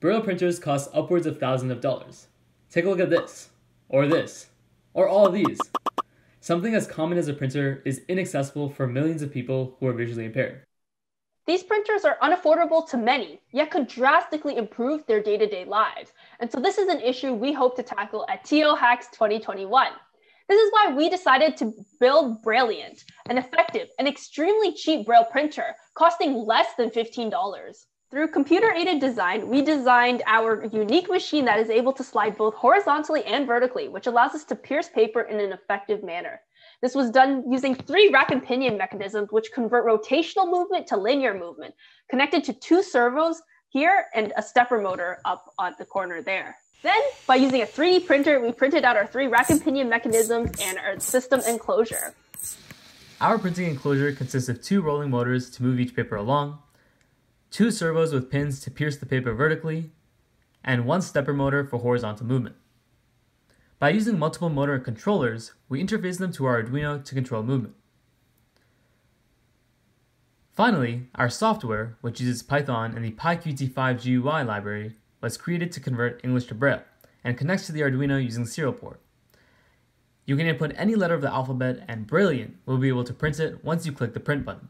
Braille printers cost upwards of thousands of dollars. Take a look at this, or this, or all of these. Something as common as a printer is inaccessible for millions of people who are visually impaired. These printers are unaffordable to many, yet could drastically improve their day to day lives. And so, this is an issue we hope to tackle at TOHacks 2021. This is why we decided to build Braille-iant, an effective and extremely cheap Braille printer costing less than $15. Through computer aided design, we designed our unique machine that is able to slide both horizontally and vertically, which allows us to pierce paper in an effective manner. This was done using three rack and pinion mechanisms, which convert rotational movement to linear movement, connected to two servos here and a stepper motor up on the corner there. Then, by using a 3D printer, we printed out our three rack and pinion mechanisms and our system enclosure. Our printing enclosure consists of two rolling motors to move each paper along, two servos with pins to pierce the paper vertically, and one stepper motor for horizontal movement. By using multiple motor controllers, we interface them to our Arduino to control movement. Finally, our software, which uses Python and the PyQt5 GUI library, was created to convert English to Braille and connects to the Arduino using serial port. You can input any letter of the alphabet and Braille-iant will be able to print it once you click the print button.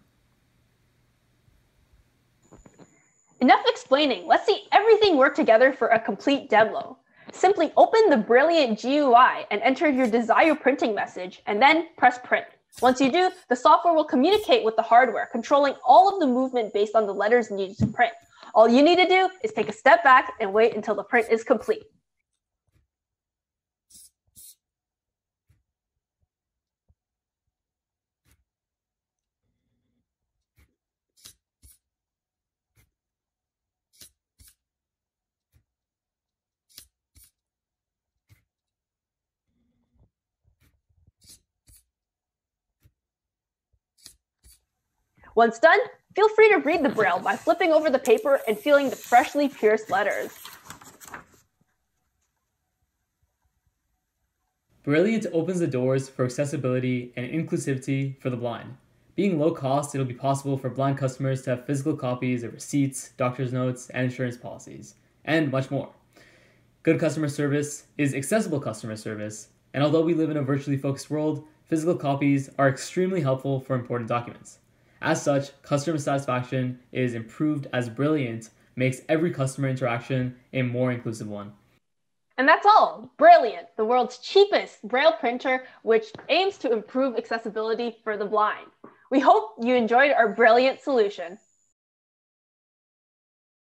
Enough explaining. Let's see everything work together for a complete demo. Simply open the Braille-iant GUI and enter your desired printing message and then press print. Once you do, the software will communicate with the hardware, controlling all of the movement based on the letters needed to print. All you need to do is take a step back and wait until the print is complete. Once done, feel free to read the Braille by flipping over the paper and feeling the freshly pierced letters. Braille-iant opens the doors for accessibility and inclusivity for the blind. Being low cost, it'll be possible for blind customers to have physical copies of receipts, doctor's notes, and insurance policies, and much more. Good customer service is accessible customer service, and although we live in a virtually focused world, physical copies are extremely helpful for important documents. As such, customer satisfaction is improved as Braille-iant makes every customer interaction a more inclusive one. And that's all. Braille-iant, the world's cheapest Braille printer, which aims to improve accessibility for the blind. We hope you enjoyed our brilliant solution.